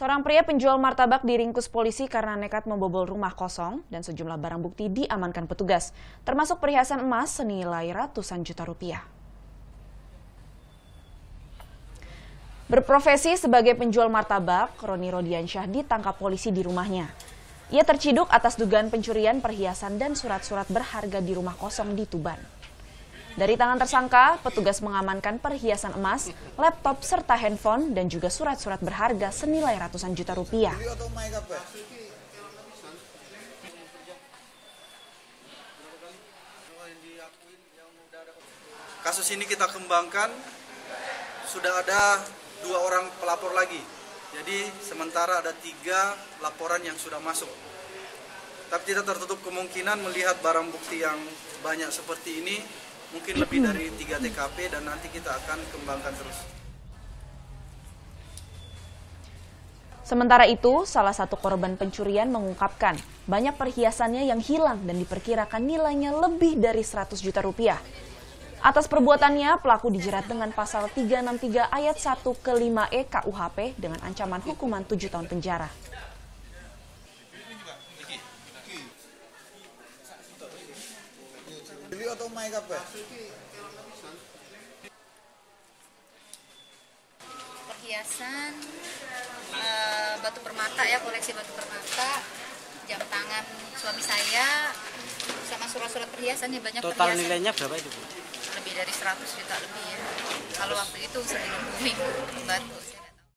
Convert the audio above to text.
Seorang pria penjual martabak diringkus polisi karena nekat membobol rumah kosong dan sejumlah barang bukti diamankan petugas, termasuk perhiasan emas senilai ratusan juta rupiah. Berprofesi sebagai penjual martabak, Roni Rodiansyah ditangkap polisi di rumahnya. Ia terciduk atas dugaan pencurian perhiasan dan surat-surat berharga di rumah kosong di Tuban. Dari tangan tersangka, petugas mengamankan perhiasan emas, laptop, serta handphone dan juga surat-surat berharga senilai ratusan juta rupiah. Kasus ini kita kembangkan, sudah ada dua orang pelapor lagi. Jadi sementara ada tiga laporan yang sudah masuk. Tapi tidak tertutup kemungkinan melihat barang bukti yang banyak seperti ini mungkin lebih dari tiga TKP dan nanti kita akan kembangkan terus. Sementara itu, salah satu korban pencurian mengungkapkan banyak perhiasannya yang hilang dan diperkirakan nilainya lebih dari 100 juta rupiah. Atas perbuatannya, pelaku dijerat dengan pasal 363 ayat 1 ke 5 E KUHP dengan ancaman hukuman 7 tahun penjara. Atau main apa? Perhiasan, uh, batu permata ya, koleksi batu permata, jam tangan suami saya, sama surat-surat perhiasan ya banyak Total perhiasan. nilainya berapa itu Bu? Lebih dari 100 juta lebih ya. Kalau waktu itu sering booming batu